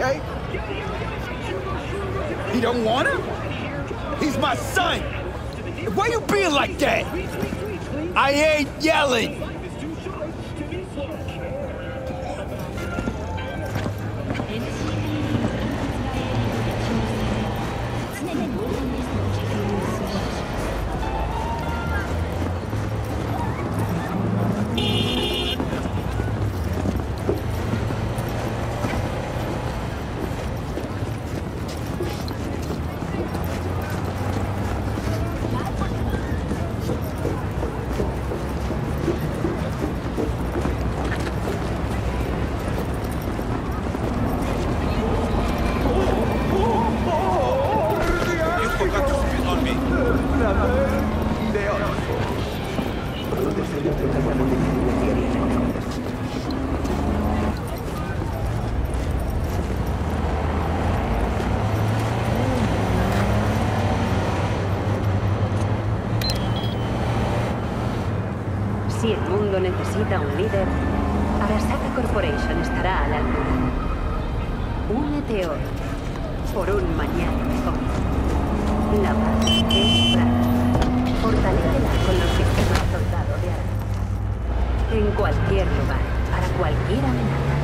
okay? He don't want him? He's my son! Why you being like that? I ain't yelling! Arasaka Corporation estará a la altura. Únete hoy por un mañana mejor. La paz es práctica. Fortalécela con los sistemas soldado de Arasaka. En cualquier lugar, para cualquier amenaza.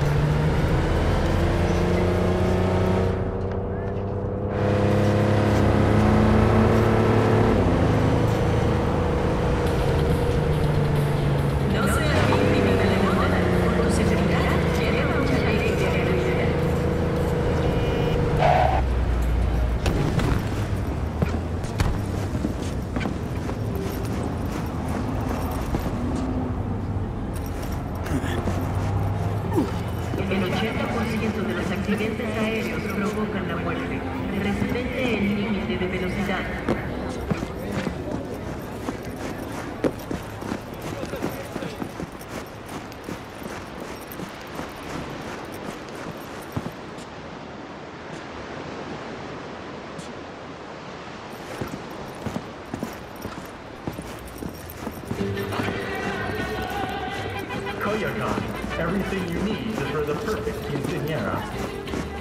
Koyakon, everything you need for the perfect quinceañera.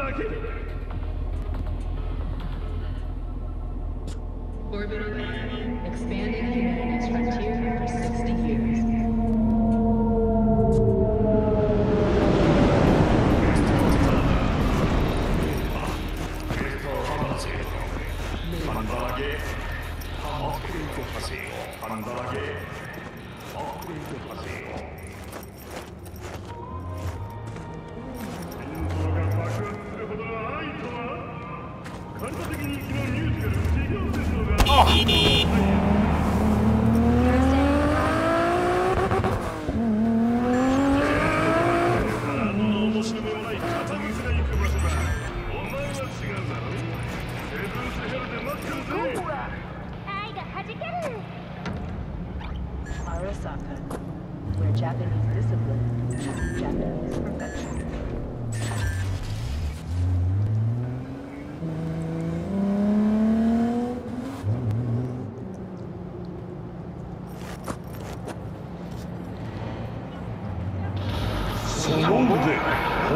Conducted. Orbital expansion.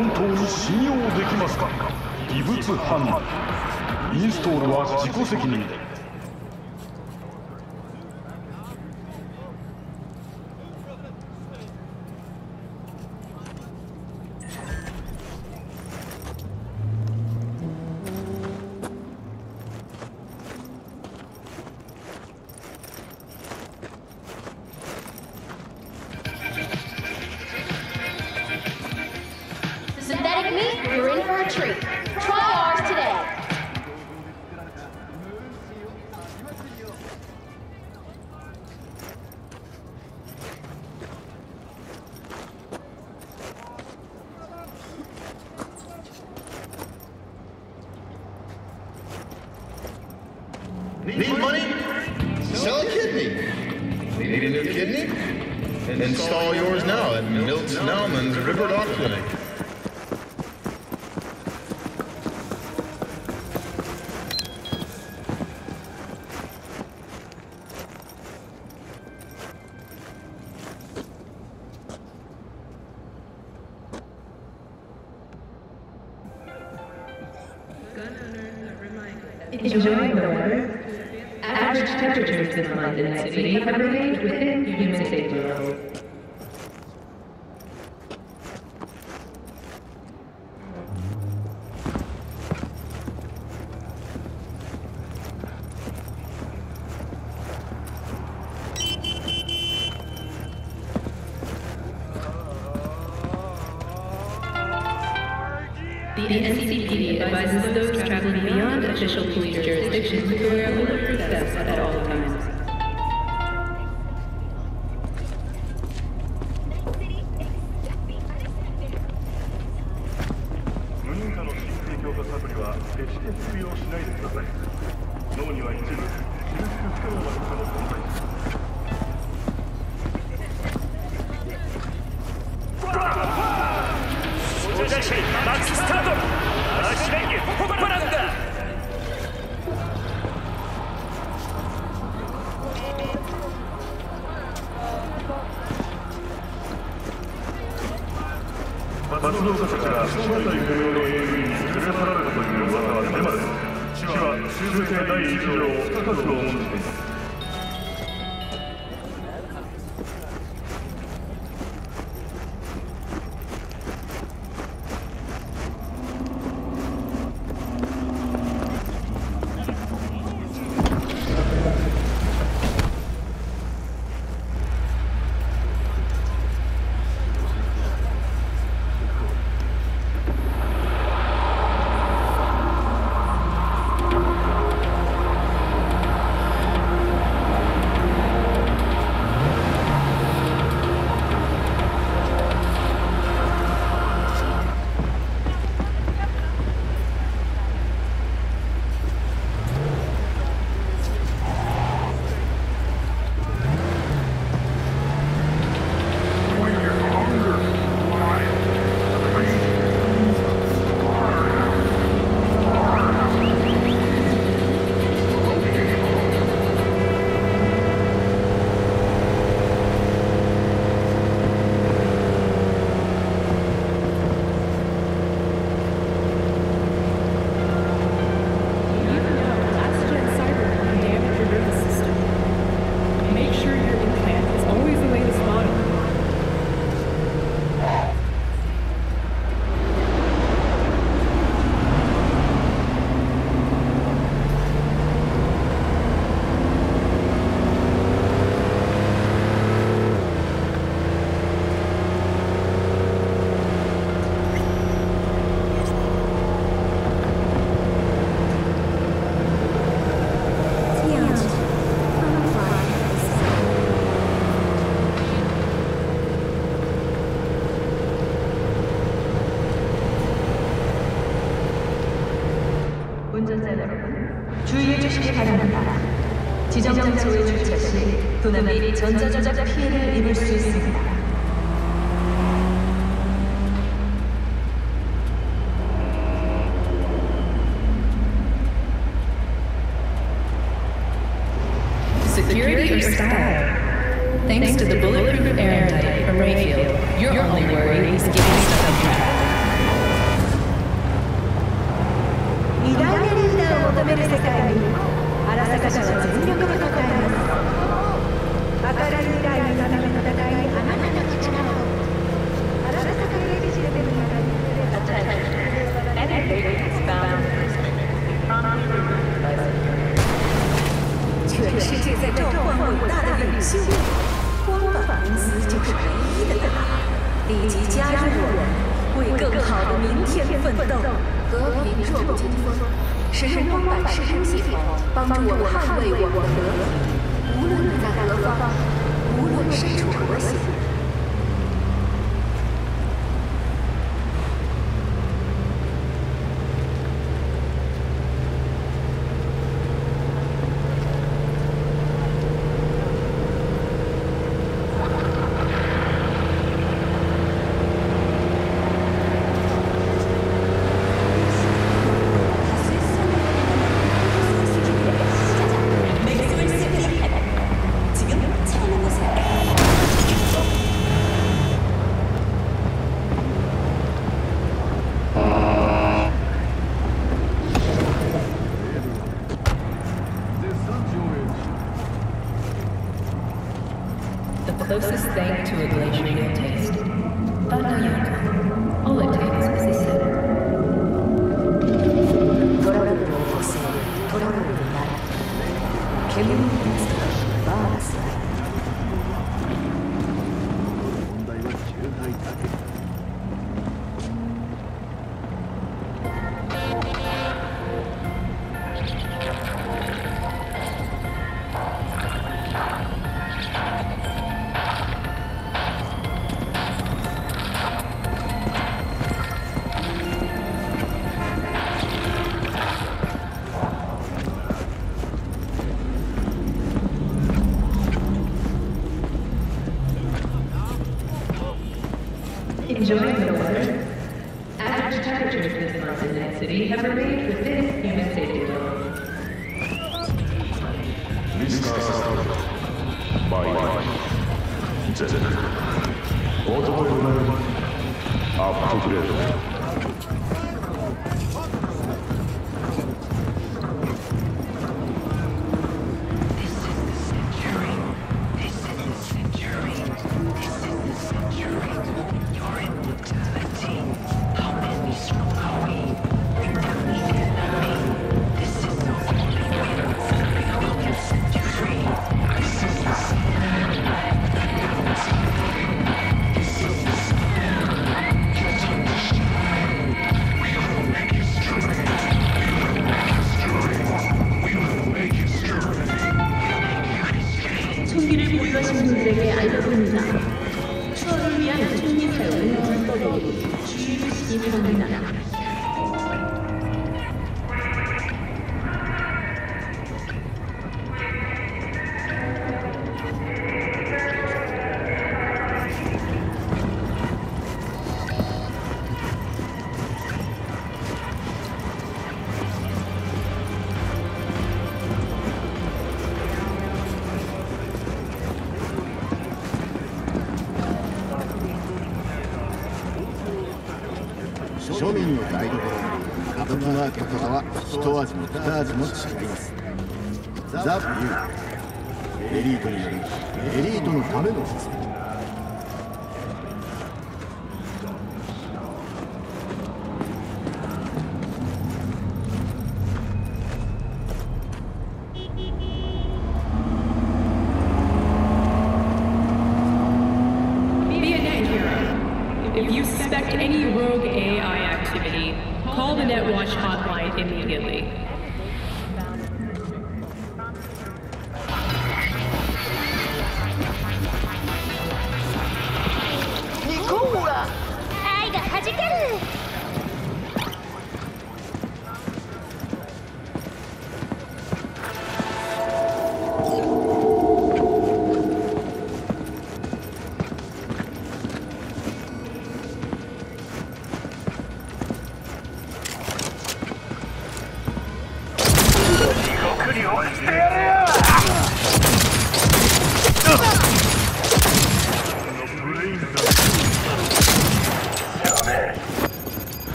本当に信用できますか？異物反応。インストールは自己責任。で River Dog Clinic. 주의해 주시기 바랍니다. 지정장소에 주차 시 도난및 전자조작 피해를 입을 수 있습니다.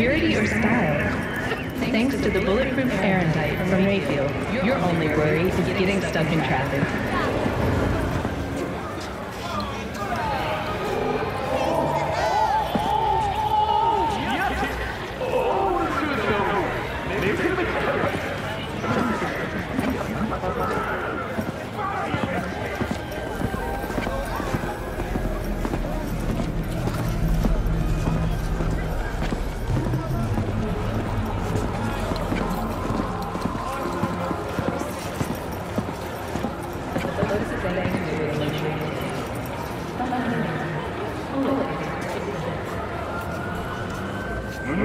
Security or style?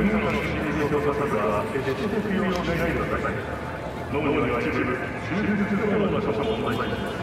皆様のはいい。には一部、手術後の場所もございます。